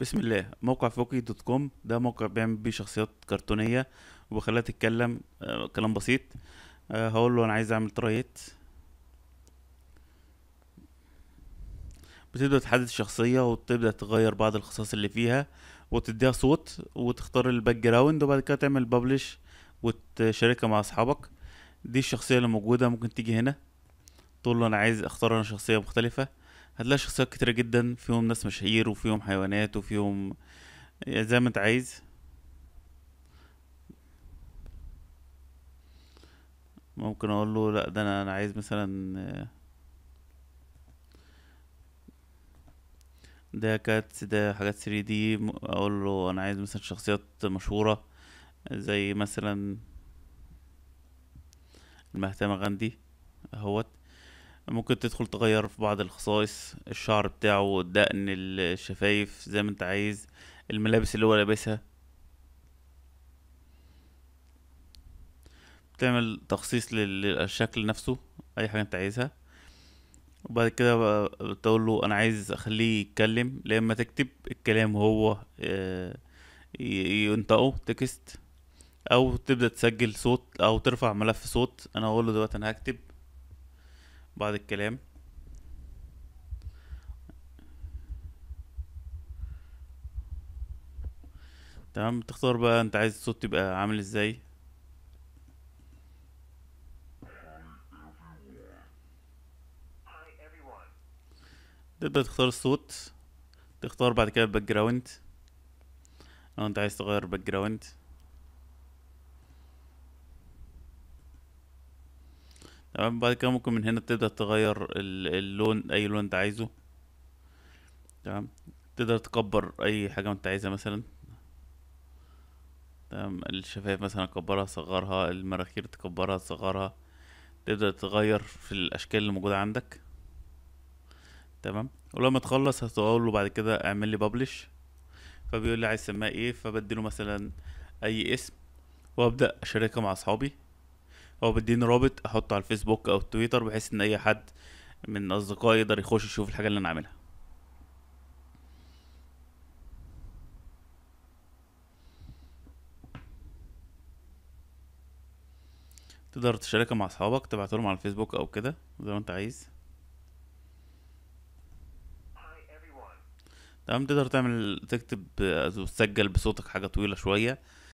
بسم الله. موقع Voki dot com. ده موقع بيعمل بيه شخصيات كرتونية وبخليها تتكلم آه، كلام بسيط. آه، هقول له أنا عايز أعمل create. بتبدأ تحدد الشخصية وتبدأ تغير بعض الخصائص اللي فيها وتديها صوت وتختار ال background وبعد كده تعمل publish وتشاركها مع أصحابك. دي الشخصية اللي موجودة ممكن تيجي هنا تقول له أنا عايز أختار أنا شخصية مختلفة. هتلاقي شخصيات كتيرة جدا فيهم ناس مشاهير وفيهم حيوانات وفيهم يعني زي ما انت عايز. ممكن أقول له لا ده أنا أنا عايز مثلا ده كات ده حاجات 3 دي. أقول له أنا عايز مثلا شخصيات مشهورة زي مثلا المهاتما غاندي اهوت. ممكن تدخل تغير في بعض الخصائص الشعر بتاعه الدقن الشفايف زي ما انت عايز الملابس اللي هو لابسها. تعمل تخصيص لل- للشكل نفسه أي حاجة انت عايزها. وبعد كده بقى تقول له أنا عايز أخليه يتكلم لما تكتب الكلام هو آه، ينطقه text أو تبدأ تسجل صوت أو ترفع ملف صوت. أنا أقول له دلوقتي أنا هكتب بعض الكلام. تمام؟ تختار بقى انت عايز الصوت يبقى عامل إزاي. تبدأ تختار الصوت. تختار بعد كده ال background لو انت عايز تغير ال background تمام؟ بعد كده ممكن من هنا تبدأ تغير ال- اللون أي لون أنت عايزه. تمام؟ تقدر تكبر أي حاجة أنت عايزها مثلا. تمام؟ الشفايف مثلا اكبرها اصغرها المراخير تكبرها تصغرها. تبدأ تغير في الأشكال اللي موجودة عندك. تمام؟ ولما تخلص هتقول له بعد كده اعمل لي بابلش فبيقول لي عايز اسميها إيه؟ فبديله مثلا أي اسم. وأبدأ أشاركها مع أصحابي. هو بيديني رابط احطه على الفيسبوك أو التويتر بحيث ان اي حد من اصدقائي يقدر يخش يشوف الحاجة اللي أنا عاملها. تقدر تشاركها مع اصحابك تبعتهم على الفيسبوك أو كده زي ما انت عايز. تمام تقدر تعمل تكتب آه، تسجل بصوتك حاجة طويلة شوية.